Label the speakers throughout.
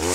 Speaker 1: Yeah.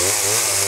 Speaker 1: Mm-hmm.